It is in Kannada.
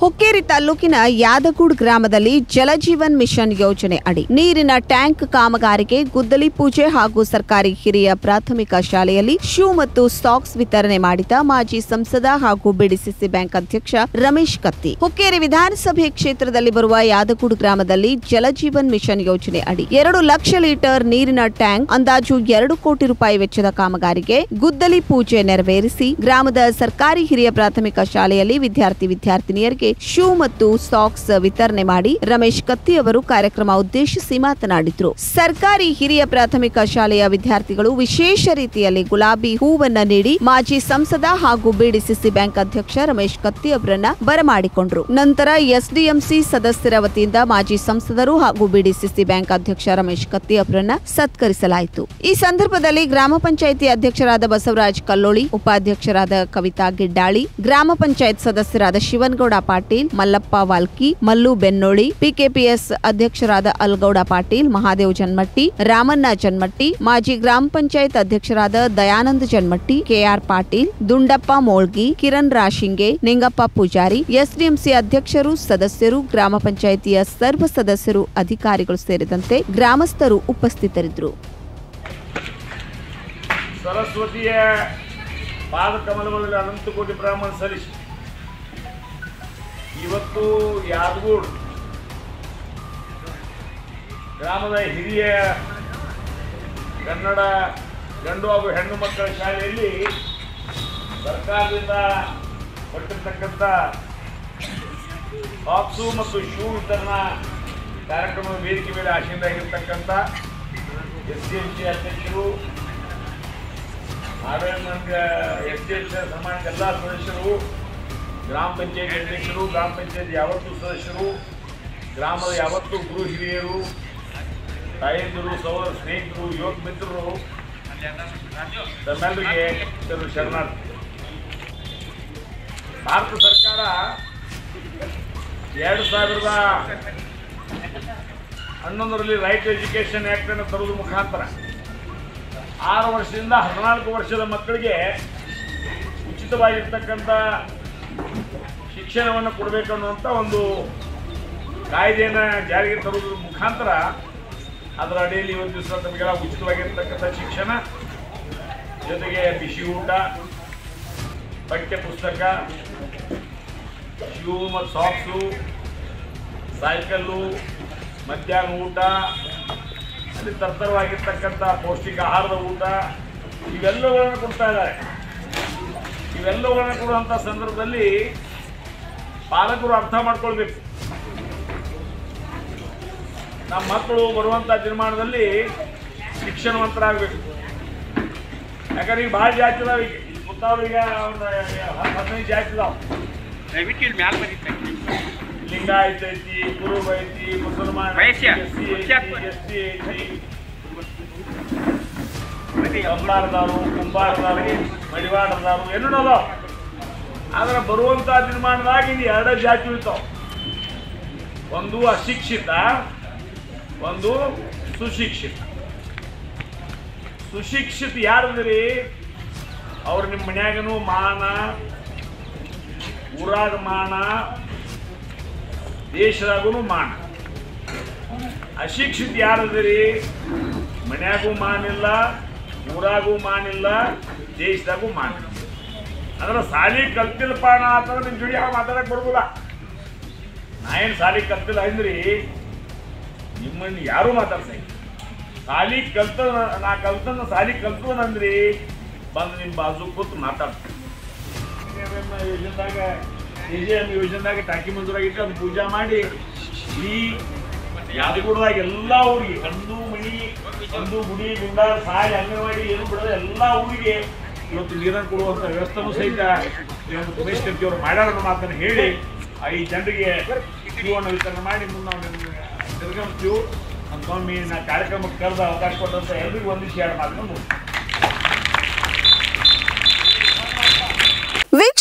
ಹುಕ್ಕೇರಿ ತಾಲೂಕಿನ ಯಾದಗೂಡ್ ಗ್ರಾಮದಲ್ಲಿ ಜಲಜೀವನ್ ಮಿಷನ್ ಯೋಜನೆ ಅಡಿ ನೀರಿನ ಟ್ಯಾಂಕ್ ಕಾಮಗಾರಿಗೆ ಗುದ್ದಲಿ ಪೂಜೆ ಹಾಗೂ ಸರ್ಕಾರಿ ಹಿರಿಯ ಪ್ರಾಥಮಿಕ ಶಾಲೆಯಲ್ಲಿ ಶೂ ಮತ್ತು ಸಾಕ್ಸ್ ವಿತರಣೆ ಮಾಡಿದ ಮಾಜಿ ಸಂಸದ ಹಾಗೂ ಬಿಡಿಸಿಸಿ ಬ್ಯಾಂಕ್ ಅಧ್ಯಕ್ಷ ರಮೇಶ್ ಕತ್ತಿ. ಹುಕ್ಕೇರಿ ವಿಧಾನಸಭೆ ಕ್ಷೇತ್ರದಲ್ಲಿ ಬರುವ ಯಾದಗೂಡ್ ಗ್ರಾಮದಲ್ಲಿ ಜಲಜೀವನ್ ಮಿಷನ್ ಯೋಜನೆ ಅಡಿ ಎರಡು ಲಕ್ಷ ಲೀಟರ್ ನೀರಿನ ಟ್ಯಾಂಕ್, ಅಂದಾಜು ಎರಡು ಕೋಟಿ ರೂಪಾಯಿ ವೆಚ್ಚದ ಕಾಮಗಾರಿಗೆ ಗುದ್ದಲಿ ಪೂಜೆ ನೆರವೇರಿಸಿ ಗ್ರಾಮದ ಸರ್ಕಾರಿ ಹಿರಿಯ ಪ್ರಾಥಮಿಕ ಶಾಲೆಯಲ್ಲಿ ವಿದ್ಯಾರ್ಥಿ ವಿದ್ಯಾರ್ಥಿನಿಯರಿಗೆ ಶೂ ಮತ್ತು ಸಾಕ್ಸ್ ವಿತರಣೆ ಮಾಡಿ ರಮೇಶ್ ಕತ್ತಿ ಅವರು ಕಾರ್ಯಕ್ರಮ ಉದ್ದೇಶಿಸಿ ಮಾತನಾಡಿದ್ರು. ಸರ್ಕಾರಿ ಹಿರಿಯ ಪ್ರಾಥಮಿಕ ಶಾಲೆಯ ವಿದ್ಯಾರ್ಥಿಗಳು ವಿಶೇಷ ರೀತಿಯಲ್ಲಿ ಗುಲಾಬಿ ಹೂವನ್ನ ನೀಡಿ ಮಾಜಿ ಸಂಸದ ಹಾಗೂ ಬಿಡಿಸಿಸಿ ಬ್ಯಾಂಕ್ ಅಧ್ಯಕ್ಷ ರಮೇಶ್ ಕತ್ತಿ ಅವರನ್ನ ಬರಮಾಡಿಕೊಂಡ್ರು. ನಂತರ ಎಸ್ಡಿಎಂಸಿ ಸದಸ್ಯರ ವತಿಯಿಂದ ಮಾಜಿ ಸಂಸದರು ಹಾಗೂ ಬಿಡಿಸಿಸಿ ಬ್ಯಾಂಕ್ ಅಧ್ಯಕ್ಷ ರಮೇಶ್ ಕತ್ತಿ ಅವರನ್ನ ಸತ್ಕರಿಸಲಾಯಿತು. ಈ ಸಂದರ್ಭದಲ್ಲಿ ಗ್ರಾಮ ಪಂಚಾಯಿತಿ ಅಧ್ಯಕ್ಷರಾದ ಬಸವರಾಜ್ ಕಲ್ಲೋಳಿ, ಉಪಾಧ್ಯಕ್ಷರಾದ ಕವಿತಾ ಗಿಡ್ಡಾಳಿ, ಗ್ರಾಮ ಪಂಚಾಯತ್ ಸದಸ್ಯರಾದ ಶಿವನಗೌಡ ಪಾಟೀಲ್ ಮಲ್ಲಪ್ಪ ವಾಲ್ಕಿ, ಮಲ್ಲು ಬೆನ್ನೋಳಿ, ಪಿಕೆಪಿಎಸ್ ಅಧ್ಯಕ್ಷರಾದ ಅಲ್ಗೌಡ ಪಾಟೀಲ್, ಮಹಾದೇವ್ ಜನ್ಮಟ್ಟಿ ರಾಮಣ್ಣ ಜನ್ಮಟ್ಟಿ ಮಾಜಿ ಗ್ರಾಮ ಪಂಚಾಯತ್ ಅಧ್ಯಕ್ಷರಾದ ದಯಾನಂದ ಜನ್ಮಟ್ಟಿ ಕೆಆರ್ ಪಾಟೀಲ್, ದುಂಡಪ್ಪ ಮೋಳ್ಗಿ, ಕಿರಣ್ ರಾಶಿಂಗೆ, ನಿಂಗಪ್ಪ ಪೂಜಾರಿ, ಎಸ್ಡಿಎಂಸಿ ಅಧ್ಯಕ್ಷರು, ಸದಸ್ಯರು, ಗ್ರಾಮ ಪಂಚಾಯಿತಿಯ ಸರ್ವ ಸದಸ್ಯರು, ಅಧಿಕಾರಿಗಳು ಸೇರಿದಂತೆ ಗ್ರಾಮಸ್ಥರು ಉಪಸ್ಥಿತರಿದ್ದರು. ಸರಸ್ವತಿಯ ಪಾದ ಕಮಲವಲ್ಲಿ ಅನಂತ ಕೋಟಿ ಬ್ರಾಹ್ಮಣ ಸಲ್ಲಿಸಿ ಇವತ್ತು ಯಾದಗೂಡ್, ಗ್ರಾಮದ ಹಿರಿಯ ಕನ್ನಡ ಗಂಡು ಹಾಗೂ ಹೆಣ್ಣು ಮಕ್ಕಳ ಶಾಲೆಯಲ್ಲಿ ಸರ್ಕಾರದಿಂದ ಕೊಟ್ಟಿರ್ತಕ್ಕಂಥ ಬಾಕ್ಸು ಮತ್ತು ಶೂ ವಿತರಣಾ ಕಾರ್ಯಕ್ರಮದ ವೇದಿಕೆ ಮೇಲೆ ಆಶೀನರಾಗಿರ್ತಕ್ಕಂಥ ಎಸ್ ಡಿ ಎಂ ಸಿ ಅಧ್ಯಕ್ಷರು ಆಡಳಿತ ಎಸ್ ಡಿ ಎಂ ಸಿ ಸಮಾಜದ ಎಲ್ಲ ಸದಸ್ಯರು ಗ್ರಾಮ ಪಂಚಾಯತ್ ಅಧ್ಯಕ್ಷರು, ಗ್ರಾಮ ಪಂಚಾಯತ್ ಯಾವತ್ತು ಸದಸ್ಯರು, ಗ್ರಾಮದ ಯಾವತ್ತು ಗುರು ಹಿರಿಯರು, ತಾಯಂದಿರು, ಸಹೋದರ ಸ್ನೇಹಿತರು, ಯುವಕ ಮಿತ್ರರು ತಮ್ಮೆಲ್ಲರಿಗೆ ಶರಣಾರ್ಥಿ ಭಾರತ ಸರ್ಕಾರ ಎರಡು ಸಾವಿರದ ಹನ್ನೊಂದರಲ್ಲಿ ರೈಟ್ ಎಜುಕೇಷನ್ ಆ್ಯಕ್ಟನ್ನು ತರುವುದು ಮುಖಾಂತರ ಆರು ವರ್ಷದಿಂದ ಹದಿನಾಲ್ಕು ವರ್ಷದ ಮಕ್ಕಳಿಗೆ ಉಚಿತವಾಗಿರ್ತಕ್ಕಂಥ ಶಿಕ್ಷಣವನ್ನು ಕೊಡಬೇಕು ಅನ್ನುವಂಥ ಒಂದು ಕಾಯ್ದೆಯನ್ನು ಜಾರಿಗೆ ತರುವುದ್ರ ಮುಖಾಂತರ ಅದರ ಅಡಿಯಲ್ಲಿ ಒಂದು ದಿವಸ ತಮಗೆಲ್ಲ ಉಚಿತವಾಗಿರ್ತಕ್ಕಂಥ ಶಿಕ್ಷಣ, ಜೊತೆಗೆ ಬಿಸಿ ಊಟ ಪಠ್ಯ ಪುಸ್ತಕ ಶೂ ಮತ್ತು ಸಾಕ್ಸು ಸೈಕಲ್ಲು ಮಧ್ಯಾಹ್ನ ಊಟ, ಅಲ್ಲಿ ತರ್ತರವಾಗಿರ್ತಕ್ಕಂಥ ಪೌಷ್ಟಿಕ ಆಹಾರದ ಊಟ ಇವೆಲ್ಲಗಳನ್ನು ಕೊಡ್ತಾ ಇದ್ದಾರೆ. ಇವೆಲ್ಲಗಳನ್ನು ಕೊಡುವಂಥ ಸಂದರ್ಭದಲ್ಲಿ ಪಾಲಕರು ಅರ್ಥ ಮಾಡ್ಕೊಳ್ಬೇಕು. ನಮ್ಮ ಮಕ್ಕಳು ಬರುವಂಥ ನಿರ್ಮಾಣದಲ್ಲಿ ಶಿಕ್ಷಣವಂತರಾಗಬೇಕು. ಯಾಕಂದ್ರೆ ಈಗ ಭಾಳ ಜಾತಿ ಇದಾವೆ ಈಗ. ಗೊತ್ತಾವ್ರು ಈಗ ಒಂದು ಹದಿನೈದು ಜಾತಿ ಇದಾವೆ ದಯವಿಟ್ಟು ಇಲ್ಲಿ ಮ್ಯಾಲ ಬರೀತೈತಿ ಲಿಂಗಾಯತ್ ಐತಿ ಕುರುಬ ಐತಿ ಮುಸಲ್ಮಾನ್? ಎಸ್. ಸಿ ಐತಿ. ಕಂಬಾರದವರು ಕುಂಬಾರದವರು ಕುಂಬಾರದಾರು ಮಡಿವಾಡದಾರು ಅದಾವ ಆದ್ರೆ ಬರುವಂತ ದಿನಮಾನದಾಗ ಇಲ್ಲಿ ಎರಡೇ ಜಾತಿ ಉಳಿತಾವ. ಒಂದು ಅಶಿಕ್ಷಿತ, ಒಂದು ಸುಶಿಕ್ಷಿತ. ಸುಶಿಕ್ಷಿತ ಯಾರಂದ್ರಿ? ಅವ್ರು ನಿಮ್ಮ ಮನ್ಯಾಗನು ಮಾನ, ಊರಾಗ ಮಾನ ದೇಶದಾಗೂ ಮಾನ. ಅಶಿಕ್ಷಿತ ಯಾರದ್ರಿ? ಮನ್ಯಾಗೂ ಮಾನಿಲ್ಲ ಊರಾಗೂ ಮಾನಿಲ್ಲ, ದೇಶದಾಗೂ ಮಾನಿಲ್ಲ. ಅಂದ್ರೆ ಸಾಲಿ ಕಲ್ತಿಲ್ಲಪ್ಪ ನಾ ಅಂತಂದ್ರೆ ನಿಮ್ಮ ಜೋಡಿ ಯಾವ ಮಾತಾಡಕ್ ಬರ್ಬೋದ ನಾ ಏನು ಸಾಲಿ ಕಲ್ತಿಲ್ಲ ಅಂದ್ರಿ, ನಿಮ್ಮನ್ನು ಯಾರು ಮಾತಾಡ್ಸಂಗಿ ಸಾಲಿ ಕಲ್ತ ನಾ ಕಲ್ತನ ಸಾಲಿ ಕಲ್ತವನಂದ್ರಿ ಬಂದು ನಿಮ್ಮ ಬಾಜು ಕೂತು ಮಾತಾಡ್ತೀನಿ. ಯೋಜನೆದಾಗ ಯೋಜನೆದಾಗ ಟಾಕಿ ಮಂಜೂರಾಗಿಟ್ಟು ಅದು ಪೂಜಾ ಮಾಡಿ, ಈ ಯಾದಗೂಡದಾಗ ಎಲ್ಲ ಊರಿಗೆ ಕಂದು ಮಣಿ ಕಂದು ಗುಡಿ ಗುಂಡಾರ ಸಾಯಿ, ಅಂಗನವಾಡಿ, ಏನು ಬಿಡದ ಎಲ್ಲ ಊರಿಗೆ ಇವತ್ತು ನೀರನ್ನು ಕೊಡುವಂಥ ವ್ಯವಸ್ಥೆನೂ ಸಹಿತ ಉಮೇಶ್ ಕರ್ಜಿ ಅವರು ಮಾಡ್ಯಾರ ಮಾತನ್ನು ಹೇಳಿ ಈ ಜನರಿಗೆ ಜೀವನ ವಿತರಣೆ ಮಾಡಿ ಮುಂದೆ ನಾವು ತಿರ್ಗಂತೀವಿ. ನಮ್ಮ ನಾ ಕಾರ್ಯಕ್ರಮಕ್ಕೆ ಕರೆದ ಅವಕಾಶ ಕೊಟ್ಟಂತ ಎಲ್ರಿಗೂ ಒಂದಿಷ್ಟು ಎರಡು ಮಾತನ್ನು